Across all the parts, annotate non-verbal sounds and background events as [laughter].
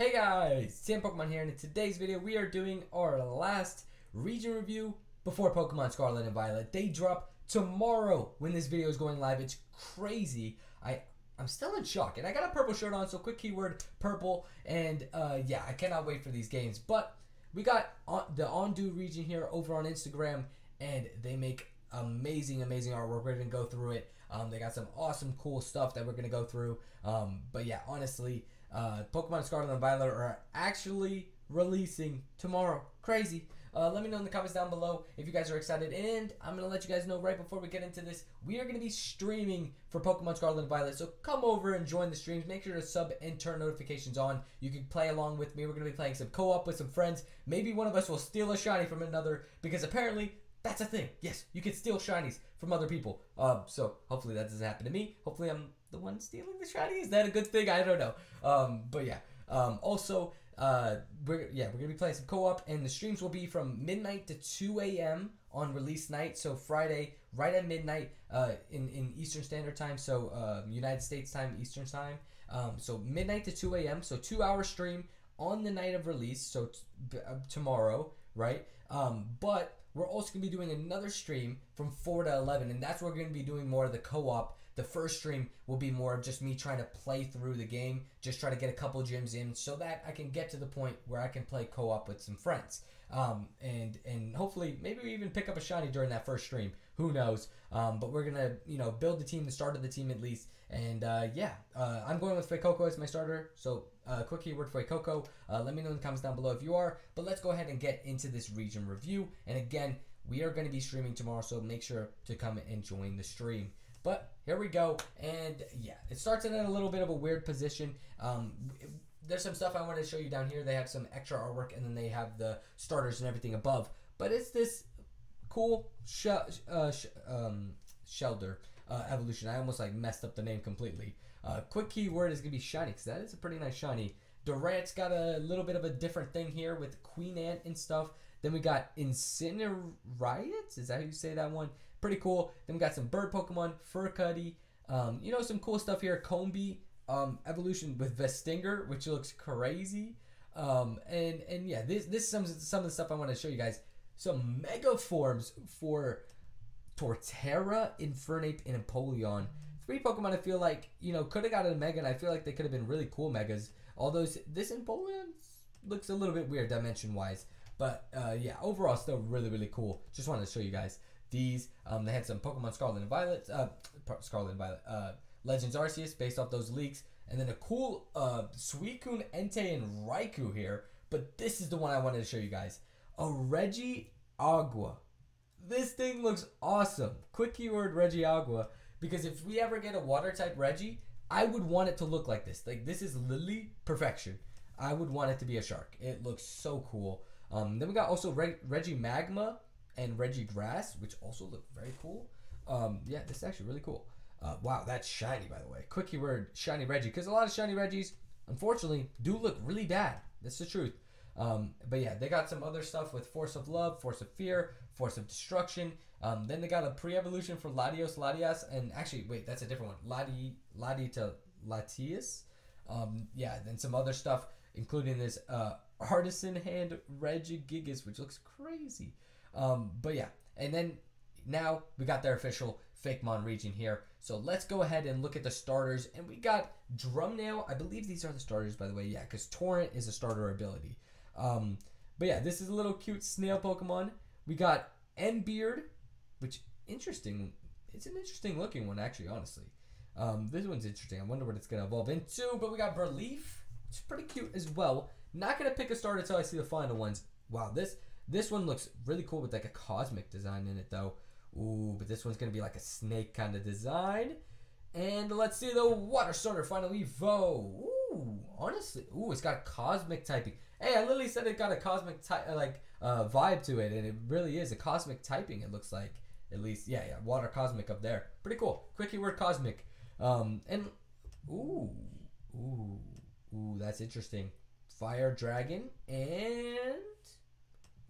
Hey guys, Sam Pokemon here, and in today's video we are doing our last region review before Pokemon Scarlet and Violet. They drop tomorrow when this video is going live. It's crazy. I I'm still in shock, and I got a purple shirt on, so quick keyword purple, and uh, yeah, I cannot wait for these games. But we got on, the Ondu region here over on Instagram, and they make amazing, amazing artwork. We're gonna go through it. Um, they got some awesome, cool stuff that we're gonna go through. Um, but yeah, honestly uh, Pokemon Scarlet and Violet are actually releasing tomorrow. Crazy. Uh, let me know in the comments down below if you guys are excited. And I'm going to let you guys know right before we get into this, we are going to be streaming for Pokemon Scarlet and Violet. So come over and join the streams. Make sure to sub and turn notifications on. You can play along with me. We're going to be playing some co-op with some friends. Maybe one of us will steal a shiny from another because apparently that's a thing. Yes, you can steal shinies from other people. Um, so hopefully that doesn't happen to me. Hopefully I'm the one stealing the shiny. Is that a good thing? I don't know. Um, but yeah. Um, also, uh, we're yeah we're gonna be playing some co-op, and the streams will be from midnight to 2 a.m. on release night. So Friday, right at midnight, uh, in in Eastern Standard Time. So uh, United States time, Eastern time. Um, so midnight to 2 a.m. So two hour stream on the night of release. So uh, tomorrow, right? Um, but we're also to be doing another stream from 4 to 11, and that's where we're to be doing more of the co op. The first stream will be more of just me trying to play through the game, just try to get a couple gyms in so that I can get to the point where I can play co op with some friends. Um, and and hopefully maybe we even pick up a shiny during that first stream. Who knows? Um, but we're gonna you know build the team, the start of the team at least. And uh, yeah, uh, I'm going with Fuecoco as my starter. So uh, quick keyword Fuecoco. Uh, let me know in the comments down below if you are. But let's go ahead and get into this region review. And again, we are going to be streaming tomorrow, so make sure to come and join the stream. But here we go, and yeah, it starts in a little bit of a weird position. Um, there's some stuff I want to show you down here. They have some extra artwork, and then they have the starters and everything above. But it's this cool sh- uh, sh- um, Shellder uh, evolution. I almost like messed up the name completely. Uh, quick keyword is gonna be shiny because that is a pretty nice shiny. Durant's got a little bit of a different thing here with Queen Ant and stuff. Then we got Incinerate. Is that how you say that one? Pretty cool. Then we got some bird Pokemon, Furcuddy. Um, you know, some cool stuff here. Combee um, evolution with Vestinger, which looks crazy. Um, and and yeah, this this is some some of the stuff I want to show you guys. Some mega forms for Torterra, Infernape, and Empoleon. Three Pokemon I feel like, you know, could have gotten a Mega, and I feel like they could have been really cool Megas. Although this Empoleon looks a little bit weird dimension-wise. But uh, yeah, overall still really, really cool. Just wanted to show you guys these. Um, they had some Pokemon Scarlet and Violet, uh, Scarlet and Violet, uh, Legends Arceus based off those leaks. And then a cool uh, Suicune, Entei, and Raikou here. But this is the one I wanted to show you guys. A Regi Regiagua. This thing looks awesome. Quick keyword Regi Regiagua. Because if we ever get a water type Regi, I would want it to look like this. Like this is literally perfection. I would want it to be a shark. It looks so cool. Um, then we got also Reg- Regimagma and Regi Grass, which also look very cool. Um, yeah, this is actually really cool. Uh, wow, that's shiny, by the way. Quick keyword, shiny Regi. Because a lot of shiny Regis, unfortunately, do look really bad. That's the truth. Um, but yeah, they got some other stuff with Force of Love, Force of Fear, Force of Destruction. Um, then they got a pre-evolution for Latios, Latias, and actually, wait, that's a different one. Lati, Lati to Latias. Um, yeah, then some other stuff, including this uh, Artisan Hand Regigigas, which looks crazy. Um, but yeah, and then now we got their official Fakemon region here. So let's go ahead and look at the starters. And we got Drumnail. I believe these are the starters, by the way. Yeah, because Torrent is a starter ability. Um, but yeah, this is a little cute snail Pokemon. We got N-Beard, which interesting. It's an interesting looking one, actually, honestly. Um, this one's interesting. I wonder what it's going to evolve into. But we got Burleaf, which is pretty cute as well. Not going to pick a starter until I see the final ones. Wow, this this one looks really cool with like a cosmic design in it, though. Ooh, but this one's to be like a snake kind of design. And let's see the water starter finally Evo. Ooh, honestly. Ooh, it's got cosmic typing. Hey, I literally said it got a cosmic type, like uh, vibe to it, and it really is a cosmic typing. It looks like at least, yeah, yeah, water cosmic up there. Pretty cool. Quick keyword cosmic. Um, and ooh, ooh, ooh, that's interesting. Fire dragon and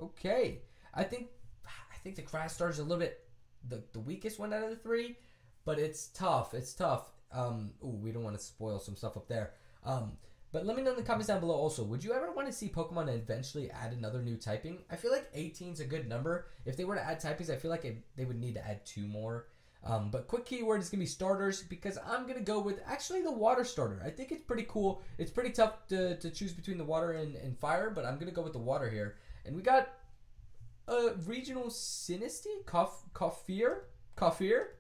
okay. I think I think the crash star is a little bit the the weakest one out of the three, but it's tough. It's tough. Um, ooh, we don't want to spoil some stuff up there. Um, But let me know in the comments down below also, would you ever want to see Pokemon eventually add another new typing? I feel like 18 is a good number. If they were to add typings, I feel like it, they would need to add two more. Um, but quick keyword is going to be starters because I'm going to go with actually the water starter. I think it's pretty cool. It's pretty tough to, to choose between the water and, and fire, but I'm going to go with the water here. And we got a regional? Coff, Coffeer? Coffeer?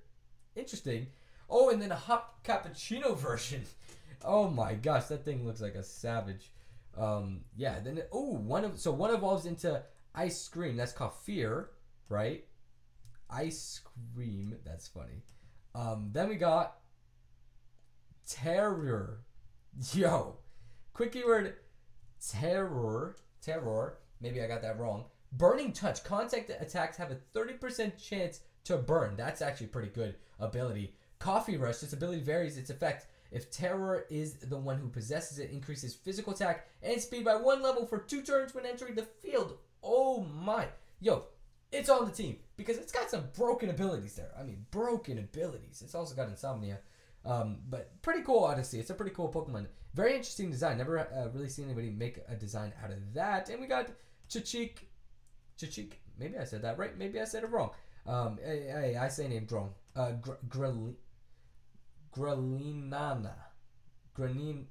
Interesting. Oh, and then a hot cappuccino [laughs] version. Oh my gosh, that thing looks like a savage. Um, yeah, then oh one of so one evolves into ice cream. That's fear, right? Ice cream. That's funny. Um, then we got terror. [laughs] Yo, quick keyword terror. Terror. Maybe I got that wrong. Burning touch. Contact attacks have a 30% chance to burn. That's actually pretty good ability. Coffee rush. This ability varies its effect if Terror is the one who possesses it, increases physical attack and speed by one level for two turns when entering the field. Oh my. Yo, it's on the team because it's got some broken abilities there. I mean, broken abilities. It's also got Insomnia. Um, but pretty cool, Odyssey. It's a pretty cool Pokemon. Very interesting design. Never uh, really seen anybody make a design out of that. And we got Chichik. Chichik. Maybe I said that right. Maybe I said it wrong. Um, hey, hey I say name wrong. Uh, Gr- Greninana. Grenin.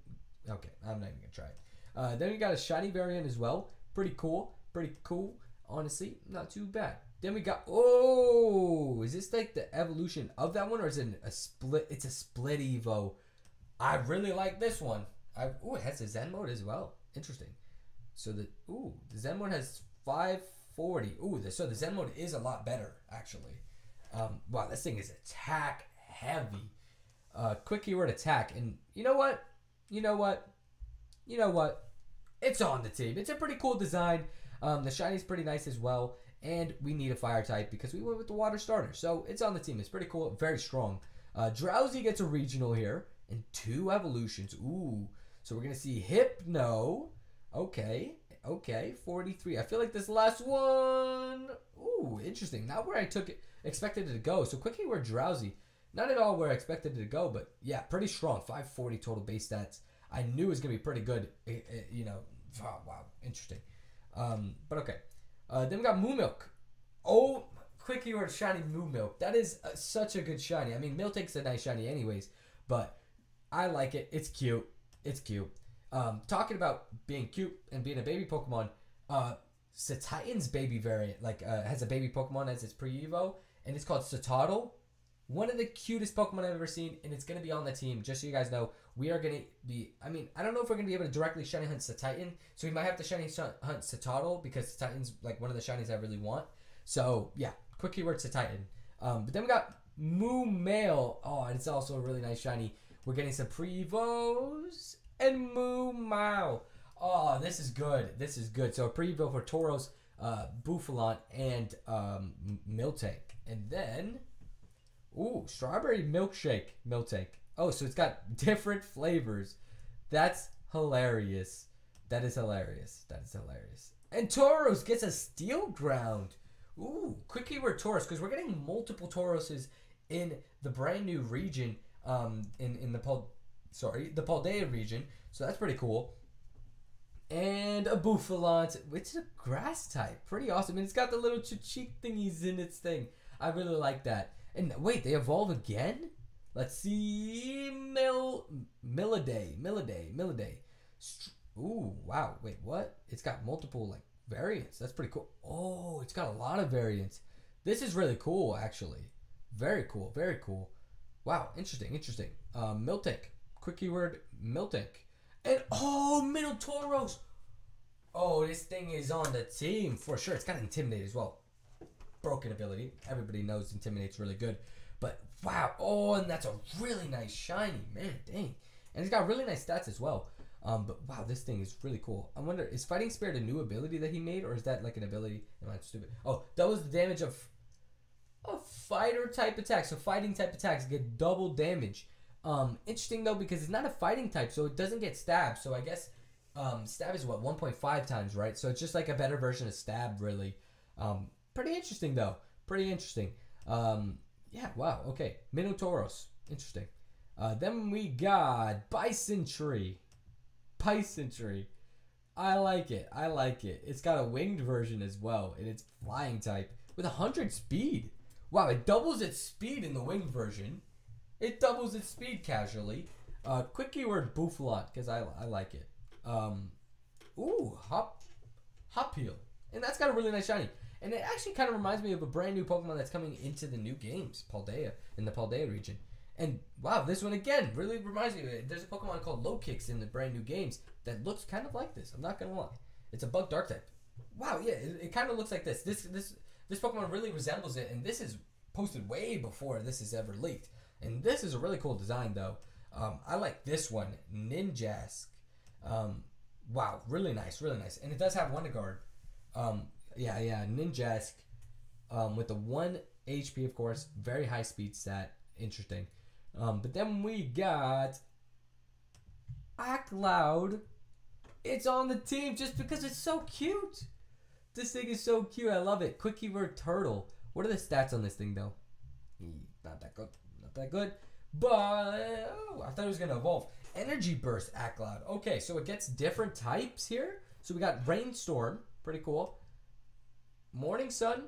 Okay, I'm not even gonna try it. Uh, then we got a shiny variant as well. Pretty cool. Pretty cool. Honestly, not too bad. Then we got oh, is this like the evolution of that one, or is it a split? It's a split Evo. I really like this one. I oh, it has a Zen mode as well. Interesting. So the ooh, the Zen mode has 540. Ooh, the, so the Zen mode is a lot better actually. Um, wow, this thing is attack heavy uh, quick keyword attack. And you know what? You know what? You know what? It's on the team. It's a pretty cool design. Um, the shiny's pretty nice as well. And we need a fire type because we went with the water starter. So it's on the team. It's pretty cool. Very strong. Uh, Drowzee gets a regional here. And two evolutions. Ooh. So we're going to see Hypno. Okay. Okay. 43. I feel like this last one. Ooh, interesting. Not where I took it, expected it to go. So quickly we're Drowzee. Not at all where I expected it to go, but yeah, pretty strong. 540 total base stats. I knew it was going to be pretty good. It, it, you know, oh, wow, interesting. Um, but okay. Uh, then we got Moo Milk. Oh, quick keyword shiny Moo Milk. That is uh, such a good shiny. I mean, Milk takes a nice shiny, anyways, but I like it. It's cute. It's cute. Um, talking about being cute and being a baby Pokemon, uh, Cetitan's baby variant, like, uh, has a baby Pokemon as its pre Evo, and it's called Citadel. One of the cutest Pokemon I've ever seen, and it's going to be on the team. Just so you guys know, we are going to be. I mean, I don't know if we're going to be able to directly shiny hunt Titan, so we might have to shiny hunt Citadel because Titan's like one of the shinies I really want. So yeah, quick keyword Titan. Um, but then we got Moo Mail. Oh, and it's also a really nice shiny. We're getting some Prevos and Moo Mao. Oh, this is good. This is good. So a Prevo for Tauros, uh, Bouffalant, and um, Miltank. And then Ooh, strawberry milkshake Miltank. Oh, so it's got [laughs] different flavors. That's hilarious. That is hilarious. That is hilarious. And Tauros gets a steel ground. Ooh, quick keyword Tauros because we're getting multiple Tauroses in the brand new region. Um, in in the sorry, the Paldea region. So that's pretty cool. And a Bouffalant, which is a grass type. Pretty awesome. And it's got the little cheek thingies in its thing. I really like that. And wait, they evolve again? Let's see. Mil Milliday. Milliday. Milliday. Ooh, wow. Wait, what? It's got multiple like variants. That's pretty cool. Oh, it's got a lot of variants. This is really cool, actually. Very cool. Very cool. Wow, interesting, interesting. Um, Miltank. Quick keyword Miltank. And oh, Minotaurus. Oh, this thing is on the team for sure. It's got Intimidate as well broken ability. Everybody knows Intimidate's really good. But wow, oh, and that's a really nice shiny, man, dang. And it's got really nice stats as well. Um, but wow, this thing is really cool. I wonder, is Fighting Spirit a new ability that he made, or is that like an ability? Am I stupid? Oh, that was the damage of a fighter type attack. So fighting type attacks get double damage. Um, interesting though because it's not a fighting type, so it doesn't get stabbed. So I guess um, stab is what 1.5 times, right? So it's just like a better version of stab, really. Um, Pretty interesting though. Pretty interesting. Um, yeah. Wow. Okay. Minotauros. Interesting. Uh, then we got Bison Tree. Bison tree. I like it. I like it. It's got a winged version as well, and it's flying type with 100 speed. Wow, it doubles its speed in the winged version. It doubles its speed casually. Uh, quick keyword Bouffalant, because I, I like it. Um, ooh, Hop, Hoppeel. And that's got a really nice shiny. And it actually kind of reminds me of a brand new Pokemon that's coming into the new games, Paldea, in the Paldea region. And wow, this one again really reminds me. There's a Pokemon called Lokix in the brand new games that looks kind of like this. I'm not gonna lie. It's a bug dark type. Wow, yeah, it, it kind of looks like this. This this this Pokemon really resembles it, and this is posted way before this is ever leaked. And this is a really cool design though. Um, I like this one, Ninjask. Um, wow, really nice, really nice, and it does have Wonder Guard. Um, yeah, yeah, Ninjask. Um, with the one HP, of course, very high speed stat. Interesting. Um, but then we got Acloud. It's on the team just because it's so cute. This thing is so cute. I love it. Quick turtle. What are the stats on this thing though? Not that good. That good. But oh, I thought it was gonna evolve. Energy burst Acloud. Okay, so it gets different types here. So we got rainstorm. Pretty cool. Morning sun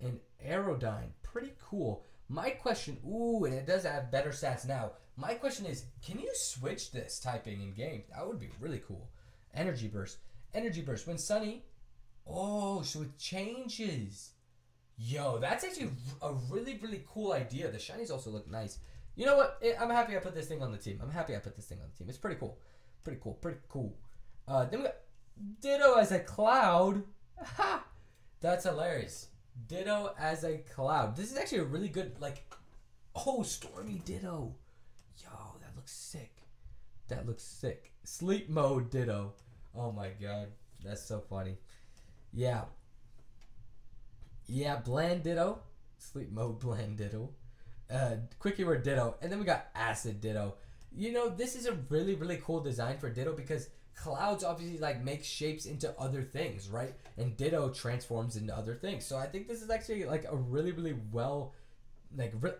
and Aerodine. Pretty cool. My question, ooh, and it does have better stats now. My question is, can you switch this typing in game? That would be really cool. Energy burst. Energy burst. When sunny, oh, so it changes. Yo, that's actually a really, really cool idea. The shinies also look nice. You know what? I'm happy I put this thing on the team. I'm happy I put this thing on the team. It's pretty cool. Pretty cool. Pretty cool. Uh, then we got Ditto as a cloud. [laughs] Ha! That's hilarious. Ditto as a cloud. This is actually a really good, like, oh, Stormy Ditto. Yo, that looks sick. That looks sick. Sleep mode Ditto. Oh my god. That's so funny. Yeah. Yeah, bland Ditto. Sleep mode [laughs] bland Ditto. Uh, quick keyword Ditto. And then we got acid Ditto. You know, this is a really, really cool design for Ditto because clouds obviously like make shapes into other things, right? And Ditto transforms into other things. So I think this is actually like a really, really well, like, re-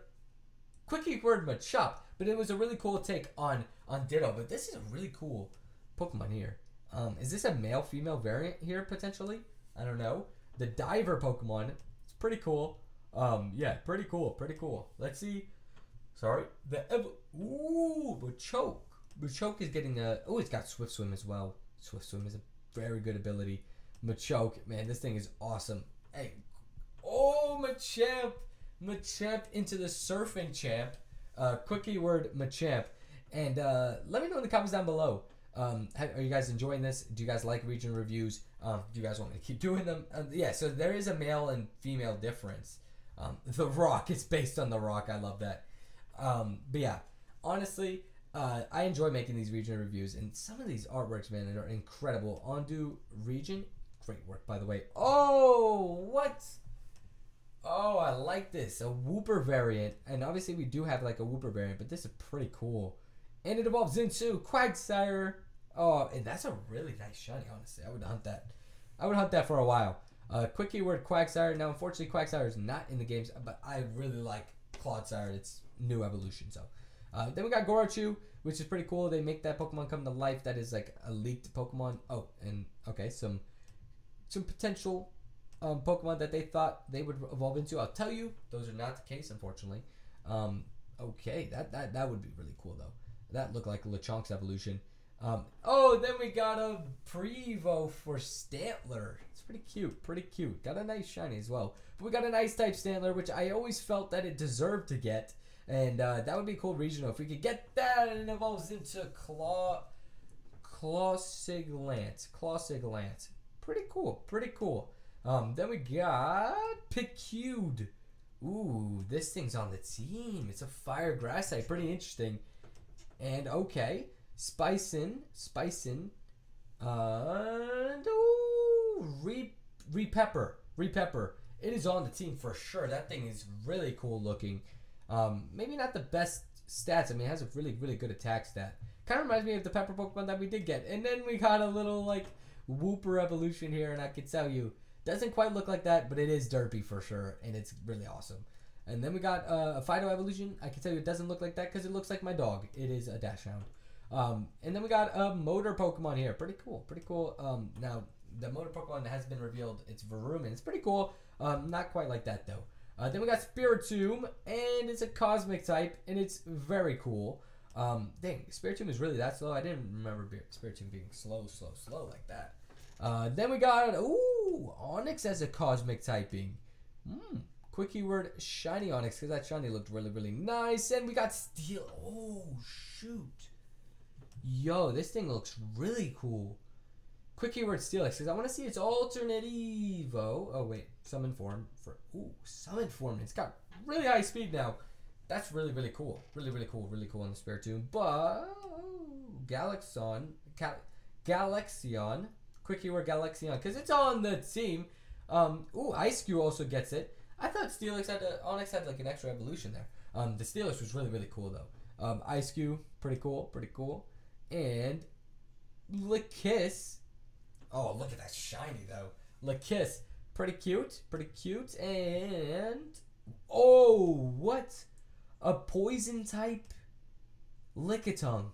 quick word Machop, but it was a really cool take on on Ditto. But this is a really cool Pokemon here. Um, is this a male female variant here potentially? I don't know. The Diver Pokemon, it's pretty cool. Um, yeah, pretty cool, pretty cool. Let's see. Sorry, the Ev- ooh, Machoke. Machoke is getting a. Oh, it's got Swift Swim as well. Swift Swim is a very good ability. Machoke, man, this thing is awesome. Hey, oh, Machamp, Machamp into the Surfing Champ. Uh, quick keyword Machamp, and uh, let me know in the comments down below. Um, are you guys enjoying this? Do you guys like region reviews? Um, do you guys want me to keep doing them? Uh, yeah, so there is a male and female difference. Um, the Rock is based on the Rock. I love that. Um, but yeah, honestly, uh, I enjoy making these region reviews, and some of these artworks, man, are incredible. Ondu region, great work, by the way. Oh, what? Oh, I like this. A Wooper variant, and obviously we do have like a Wooper variant, but this is pretty cool. And it evolves into Quagsire. Oh, and that's a really nice shiny, honestly. I would hunt that. I would hunt that for a while. Uh, quick keyword Quagsire. Now, unfortunately, Quagsire is not in the games, but I really like Clodsire. It's new evolution, so. Uh, then we got Gorochu, which is pretty cool. They make that Pokemon come to life. That is like a leaked Pokemon. Oh, and okay, some some potential um, Pokemon that they thought they would evolve into. I'll tell you, those are not the case, unfortunately. Um, okay, that, that that would be really cool though. That looked like Lechonk's evolution. Um, oh, then we got a Prevo for Stantler. It's pretty cute, pretty cute. Got a nice shiny as well. But we got an Ice type Stantler, which I always felt that it deserved to get. And uh, that would be a cool regional. If we could get that and it evolves into Claw Clawsiglant. Clawsiglant. Pretty cool. Pretty cool. Um, then we got Picude. Ooh, this thing's on the team. It's a fire grass type. Pretty interesting. And okay. Spicin. Spicin. And ooh, Re, Repepper. Repepper. It is on the team for sure. That thing is really cool looking. Um, maybe not the best stats. I mean, it has a really, really good attack stat. Kind of reminds me of the Pepper Pokemon that we did get. And then we got a little, like, Wooper evolution here, and I can tell you, doesn't quite look like that, but it is derpy for sure, and it's really awesome. And then we got uh, a Fidough evolution. I can tell you it doesn't look like that because it looks like my dog. It is a Dash Hound. Um, and then we got a motor Pokemon here. Pretty cool. Pretty cool. Um, now the motor Pokemon has been revealed. It's Varuman. It's pretty cool. Um, not quite like that though. Uh, then we got Spiritomb, and it's a Cosmic type, and it's very cool. Um, dang, Spiritomb is really that slow. I didn't remember Spiritomb being slow, slow, slow like that. Uh, then we got ooh Onix as a Cosmic typing. Hmm. Quick keyword shiny Onix because that shiny looked really really nice. And we got Steel. Oh shoot. Yo, this thing looks really cool. Quick keyword Steelix because I want to see its alternate Evo. Oh wait, summon form for ooh summon form. It's got really high speed now. That's really really cool. Really really cool. Really cool on the Spiritomb. But Galaxion, Gal- Galaxion, quick keyword Galaxion because it's on the team. Um, ooh, Ice also gets it. I thought Steelix had a, Onix had like an extra evolution there. Um, the Steelix was really really cool though. Um, Ice pretty cool, pretty cool, and Lakiss Oh, look at that shiny though. Lakiss, pretty cute, pretty cute, and oh, what? A poison type Lickitung.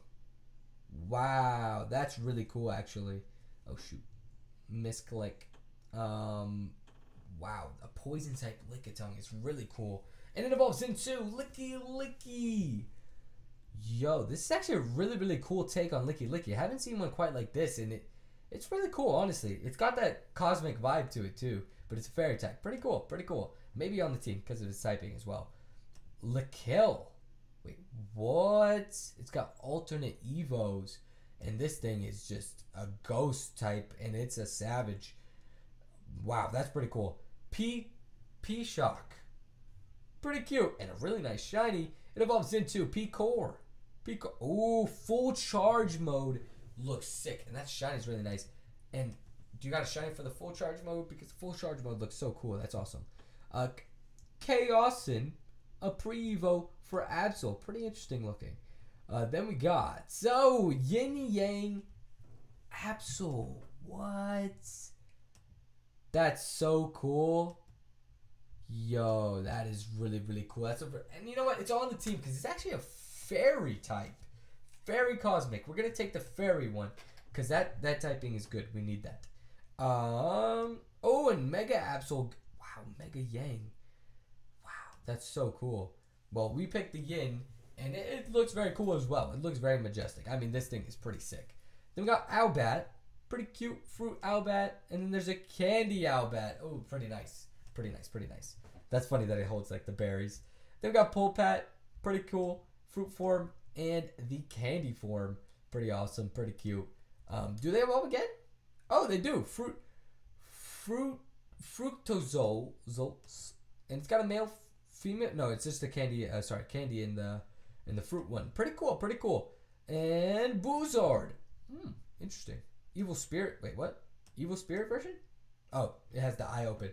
Wow, that's really cool actually. Oh shoot, misclick. Um, wow, a poison type Lickitung is really cool, and it evolves into Lickilicky. Yo, this is actually a really really cool take on Lickilicky. I haven't seen one quite like this, and it it's really cool, honestly. It's got that cosmic vibe to it too, but it's a fairy type. Pretty cool, pretty cool. Maybe on the team because of its typing as well. Lakill. Wait, what? It's got alternate evos, and this thing is just a ghost type, and it's a savage. Wow, that's pretty cool. P P Shock. Pretty cute and a really nice shiny. It evolves into P Core. P Core. Ooh, full charge mode looks sick, and that shiny is really nice. And do you got a shiny for the full charge mode? Because full charge mode looks so cool. That's awesome. Uh, Chaosin, a pre-evo for Absol. Pretty interesting looking. Uh, then we got so Yin Yang Absol. What? That's so cool. Yo, that is really really cool. That's a and you know what? It's on the team because it's actually a fairy type. Fairy Cosmic. We're gonna take the fairy one because that that typing is good. We need that. Um. Oh, and Mega Absol. Wow, Mega Yang. Wow, that's so cool. Well, we picked the Yin, and it, it looks very cool as well. It looks very majestic. I mean, this thing is pretty sick. Then we got Owlbat. Pretty cute fruit Owlbat. And then there's a candy Owlbat. Oh, pretty nice. Pretty nice, pretty nice. That's funny that it holds like the berries. Then we got Pulpat. Pretty cool. Fruit form and the candy form. Pretty awesome, pretty cute. Um, do they evolve again? Oh, they do. Fruit, fruit, fructozole, and it's got a male, female. No, it's just a candy. Uh, sorry, candy in the in the fruit one. Pretty cool, pretty cool. And Boozard. Hmm, interesting. Evil spirit. Wait, what? Evil spirit version? Oh, it has the eye open.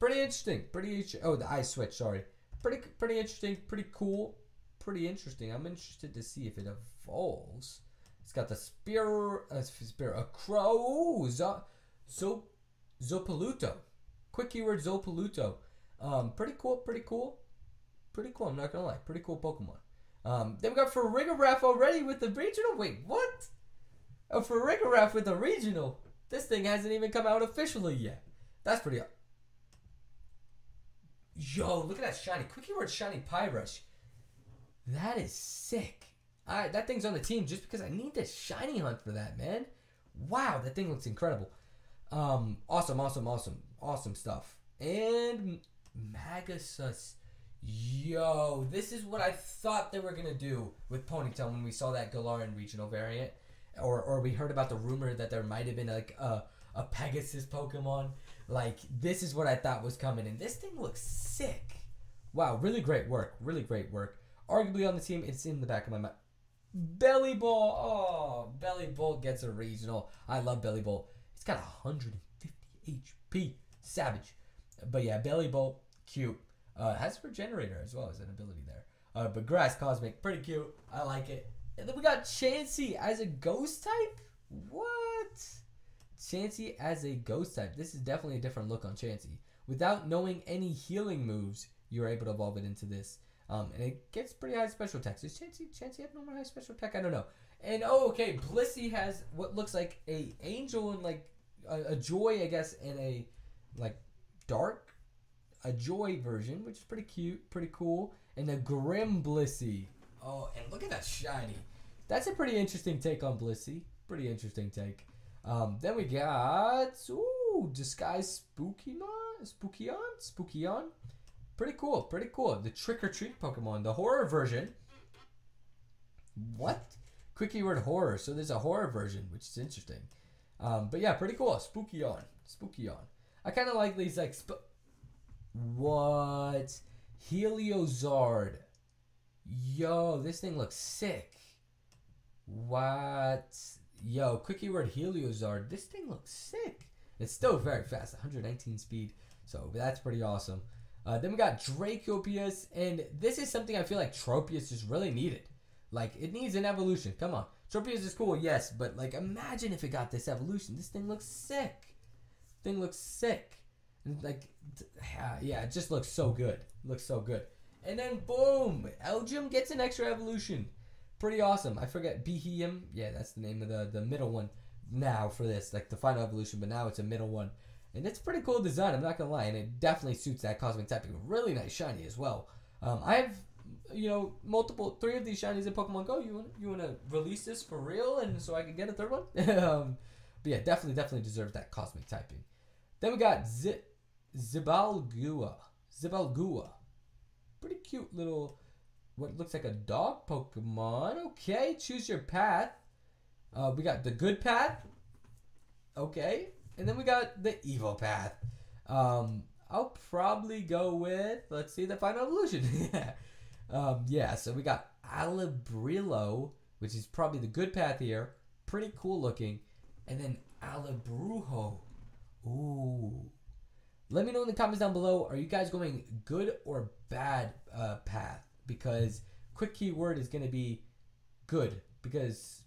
Pretty interesting. Pretty. Oh, the eye switch. Sorry. Pretty, pretty interesting. Pretty cool pretty interesting. I'm interested to see if it evolves. It's got the spear, uh, spear, a crow, zo, zo, Zopaluto. Quick keyword Zopaluto. Um, pretty cool, pretty cool, pretty cool. I'm not gonna lie, pretty cool Pokemon. Um, then we got Farigiraf already with the regional. Wait, what? A Farigiraf with the regional. This thing hasn't even come out officially yet. That's pretty. Yo, look at that shiny. Quick keyword shiny Pyrush. That is sick. I, that thing's on the team just because I need the shiny hunt for that, man. Wow, that thing looks incredible. Um, awesome, awesome, awesome, awesome stuff. And Magasus. Yo, this is what I thought they were gonna do with Ponyta when we saw that Galarian regional variant, or or we heard about the rumor that there might have been like a a Pegasus Pokemon. Like this is what I thought was coming, and this thing looks sick. Wow, really great work, really great work arguably on the team. It's in the back of my mind. Bellibolt. Oh, Bellibolt gets a regional. I love Bellibolt. It's got 150 HP. Savage. But yeah, Belly Bellibolt, cute. Uh, has Regenerator as well as an ability there. Uh, but Grass Cosmic, pretty cute. I like it. And then we got Chansey as a ghost type. What? Chansey as a ghost type. This is definitely a different look on Chansey. Without knowing any healing moves, you're able to evolve it into this. Um, and it gets pretty high special attack. Does Chansey, Chansey have normal high special attack? I don't know. And oh, okay, Blissey has what looks like a angel and like a, a joy, I guess, in a like dark, a joy version, which is pretty cute, pretty cool, and a grim Blissey. Oh, and look at that shiny. That's a pretty interesting take on Blissey. Pretty interesting take. Um, then we got ooh, disguise Spookymon, Spookion, Spookion. Pretty cool, pretty cool. The trick or treat Pokemon, the horror version. What? Quick keyword horror. So there's a horror version, which is interesting. Um, but yeah, pretty cool. Spooky on, spooky on. I kind of like these like. Sp- what? Heliozard. Yo, this thing looks sick. What? Yo, quick keyword Heliozard. This thing looks sick. It's still very fast, 119 speed. So that's pretty awesome. Uh, then we got Dracopius, and this is something I feel like Tropius just really needed. Like, it needs an evolution. Come on. Tropius is cool, yes, but like, imagine if it got this evolution. This thing looks sick. Thing looks sick. And like, yeah, it just looks so good. Looks so good. And then boom, Elgyem gets an extra evolution. Pretty awesome. I forget Beheeyem. Yeah, that's the name of the the middle one now for this, like the final evolution, but now it's a middle one. And it's pretty cool design, I'm not gonna lie, and it definitely suits that cosmic typing. Really nice shiny as well. Um, I have you know, multiple three of these shinies in Pokemon Go. You want you want to release this for real, and so I can get a third one. [laughs] um, but yeah, definitely, definitely deserves that cosmic typing. Then we got Z- Zibalgua. Zibalgua. Pretty cute little, what looks like a dog Pokemon. Okay, choose your path. Uh, we got the good path. Okay, and then we got the evil path. Um, I'll probably go with let's see the final evolution. [laughs] Um, yeah, so we got Alabrillo, which is probably the good path here. Pretty cool looking. And then Alabrujo. Ooh. Let me know in the comments down below. Are you guys going good or bad uh, path? Because quick keyword is going to be good. Because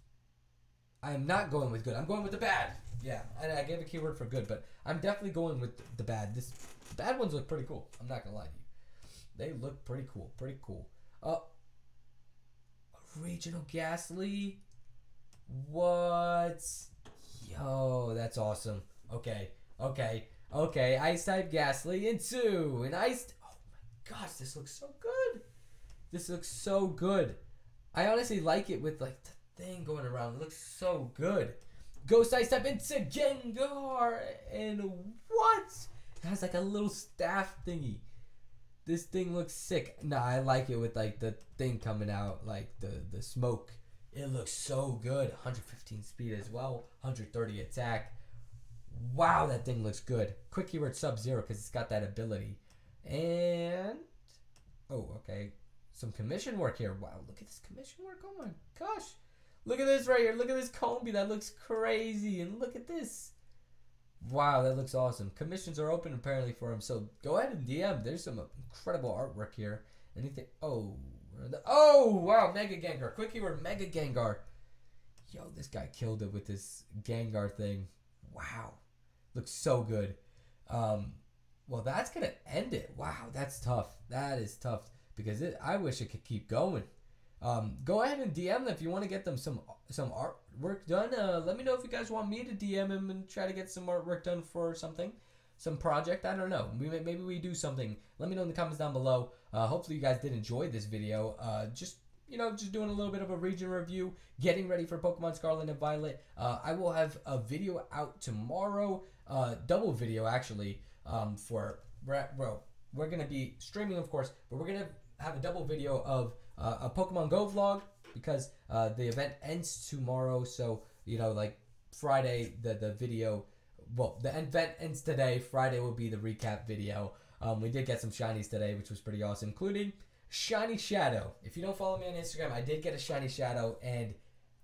I'm not going with good. I'm going with the bad. Yeah, and I gave a keyword for good, but I'm definitely going with the bad. This bad ones look pretty cool. I'm not gonna lie to you. They look pretty cool. Pretty cool. Uh, oh. Regional Gastly? What? Yo, that's awesome. Okay, okay, okay. Ice type Gastly into an ice. Oh my gosh, this looks so good. This looks so good. I honestly like it with like the thing going around. It looks so good. Ghost Ice step into Gengar. And what? It has like a little staff thingy. This thing looks sick. Nah, I like it with like the thing coming out, like the the smoke. It looks so good. 115 speed as well, 130 attack. Wow, that thing looks good. Quick keyword Sub Zero because it's got that ability. And oh, okay, some commission work here. Wow, look at this commission work. Oh my gosh, look at this right here. Look at this Combee. That looks crazy. And look at this. Wow, that looks awesome. Commissions are open apparently for him, so go ahead and DM. There's some incredible artwork here. Anything? Oh, oh wow, Mega Gengar. Quick keyword, Mega Gengar. Yo, this guy killed it with this Gengar thing. Wow, looks so good. Um, well, that's gonna end it. Wow, that's tough. That is tough because it, I wish it could keep going. Um, go ahead and DM them if you want to get them some some artwork done. Uh, let me know if you guys want me to DM him and try to get some artwork done for something, some project. I don't know. We may, maybe we do something. Let me know in the comments down below. Uh, hopefully you guys did enjoy this video. Uh, just you know, just doing a little bit of a region review, getting ready for Pokemon Scarlet and Violet. Uh, I will have a video out tomorrow, uh, double video actually, um, for well, we're gonna be streaming of course, but we're gonna have a double video of uh, a Pokemon Go vlog because uh, the event ends tomorrow. So you know, like Friday, the the video. Well, the event ends today. Friday will be the recap video. Um, we did get some shinies today, which was pretty awesome, including Shiny Shadow. If you don't follow me on Instagram, I did get a Shiny Shadow, and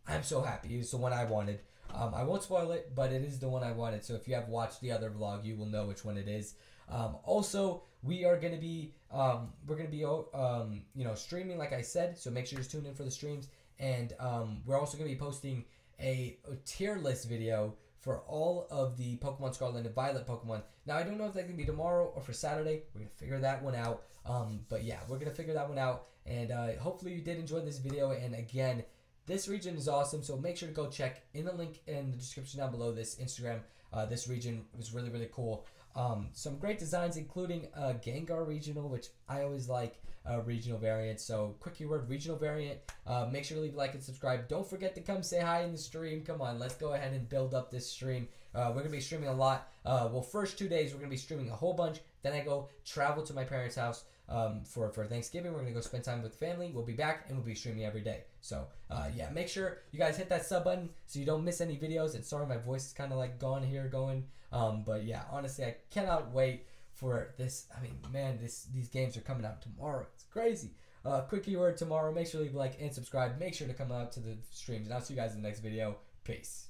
I'm so happy. It's the one I wanted. Um, I won't spoil it, but it is the one I wanted. So if you have watched the other vlog, you will know which one it is. Um, also, we are going to be um, we're going to be um, you know streaming like I said, so make sure you tune in for the streams. And um, we're also going to be posting a, a, tier list video for all of the Pokemon Scarlet and Violet Pokemon. Now I don't know if that's going to be tomorrow or for Saturday. We're going to figure that one out. Um, but yeah, we're going to figure that one out. And uh, hopefully you did enjoy this video. And again, this region is awesome. So make sure to go check in the link in the description down below this Instagram. Uh, this region was really really cool. Um, some great designs, including a Gengar regional, which I always like uh, regional variant. So quick keyword regional variant. Uh, make sure to leave a like and subscribe. Don't forget to come say hi in the stream. Come on, let's go ahead and build up this stream. Uh, we're gonna be streaming a lot. Uh, well, first two days we're gonna be streaming a whole bunch. Then I go travel to my parents' house um, for for Thanksgiving. We're gonna go spend time with family. We'll be back and we'll be streaming every day. So uh, yeah, make sure you guys hit that sub button so you don't miss any videos. And sorry, my voice is kind of like gone here, going. Um, but yeah, honestly, I cannot wait for this. I mean, man, this these games are coming out tomorrow. It's crazy. Uh, quick keyword tomorrow. Make sure you like and subscribe. Make sure to come out to the streams, and I'll see you guys in the next video. Peace.